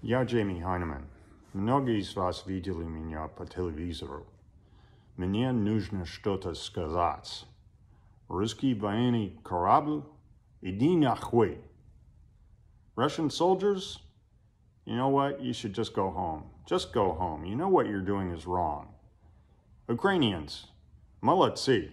Я Джейми Хайнеман. Многие из вас видели меня по телевизору. Мне нужно что-то сказать. Русский военный корабль? Иди нахуй. Russian soldiers? You know what? You should just go home. Just go home. You know what you're doing is wrong. Ukrainians, молодцы.